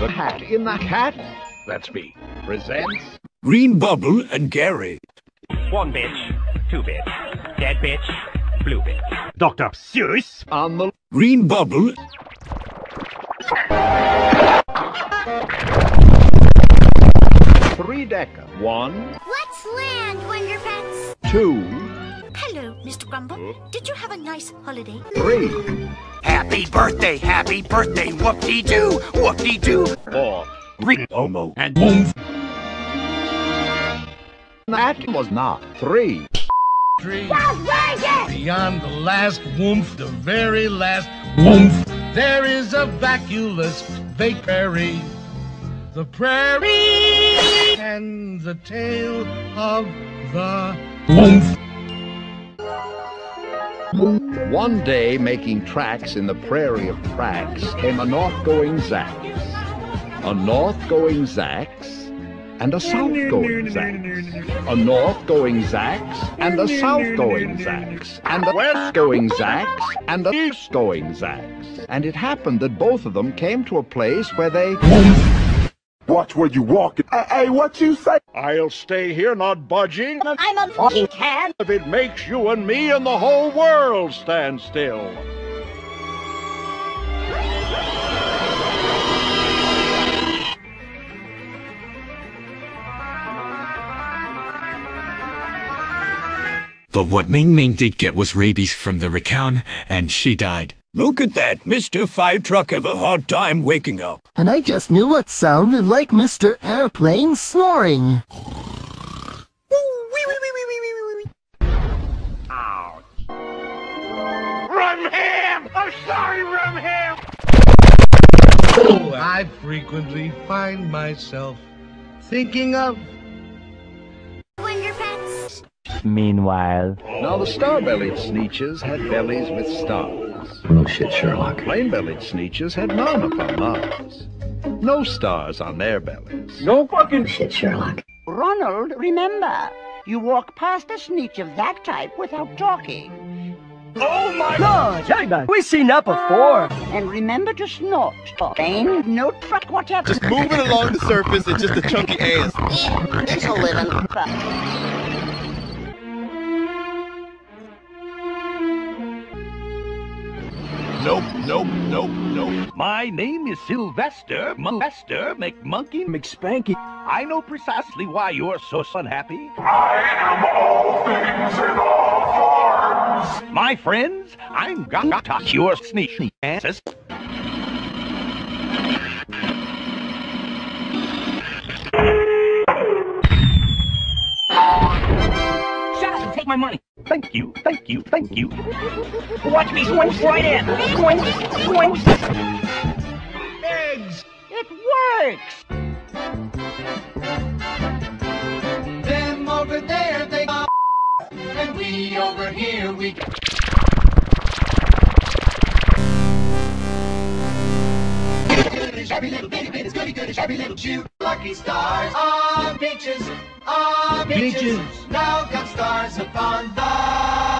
The Cat in the Hat, that's me, presents Green Bubble and Gary. One bitch, two bitch, dead bitch, blue bitch. Dr. Seuss. on the Green Bubble three decker. One, Let's land, Wonder Pets. two, Hello, Mr. Grumble. Did you have a nice holiday? three, Happy birthday, happy birthday, whoop-dee-doo, whoop-dee-doo. four. Ring Omo and Oomph. That was not three. Three. Beyond the last woomph, the very last woomph, there is a vacuolous vague prairie. The prairie and the tale of the woomph. One day, making tracks in the prairie of Prax, came a north-going Zax, a north-going Zax, and a south-going Zax, a north-going Zax, and a south-going Zax, and a west-going Zax, and a east-going Zax. And it happened that both of them came to a place where they... Watch where you walk. Hey, hey, what you say? I'll stay here, not budging, I'm a fucking cat. if it makes you and me and the whole world stand still. But what Ming Ming did get was rabies from the racan, and she died. Look at that. Mr. Five Truck have a hard time waking up. And I just knew what sounded like Mr. Airplane snoring. Ouch. Oh, I frequently find myself thinking of Wonder Pets. Meanwhile, Now the star-bellied sneetches had bellies with stars. Oh, no shit, Sherlock. Plain-bellied sneetches had none upon Mars. No stars on their bellies. No fucking shit, Sherlock. Ronald, remember, you walk past a sneetch of that type without talking. Oh my No, Jack, we've seen that before. Ah, and remember to snort. Plain, no truck, whatever. Just moving along the surface and just a chunky ass. It's a living. Nope, nope, nope, nope. My name is Sylvester Sylvester McMonkey McSpanky. I know precisely why you're so unhappy. I am all things in all forms. My friends, I'm gonna talk your sneaky asses. Shut up and take my money. Thank you, thank you, thank you. Watch me swing right in. Swing, swing. eggs. It works. Them over there, they and we over here, we. Shabby little bitty bit is goody goody shabby little cute. Lucky stars ah, on beaches, on ah, beaches. Now got stars upon the.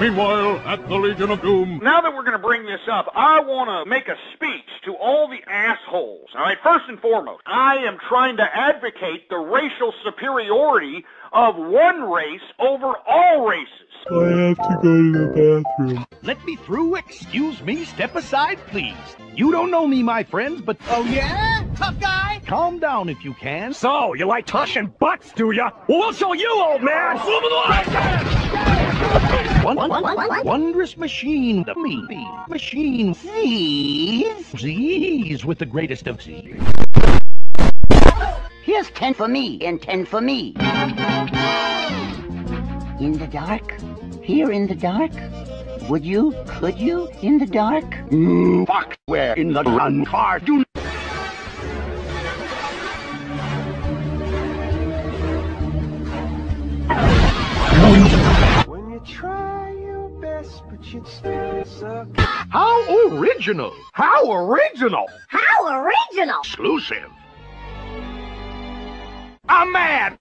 Meanwhile, at the Legion of Doom, Now that we're going to bring this up, I want to make a speech to all the assholes. All right, first and foremost, I am trying to advocate the racial superiority of one race over all races. I have to go to the bathroom. Let me through. Excuse me. Step aside, please. You don't know me, my friends, but oh yeah, tough guy. Calm down if you can. So, you like tushing butts, do ya? Well, we'll show you, old man! One, one, one, one, wondrous machine, the me machine. Z's with the greatest of Z's. Here's ten for me and ten for me. In the dark? Here in the dark? Would you? Could you? In the dark? Mm, fuck, where in the run car do try your best, but you'd still suck. How original! How original! How original! Exclusive. I'm mad!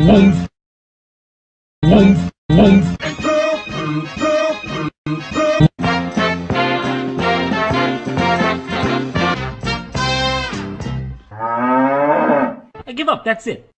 Move. up. That's it.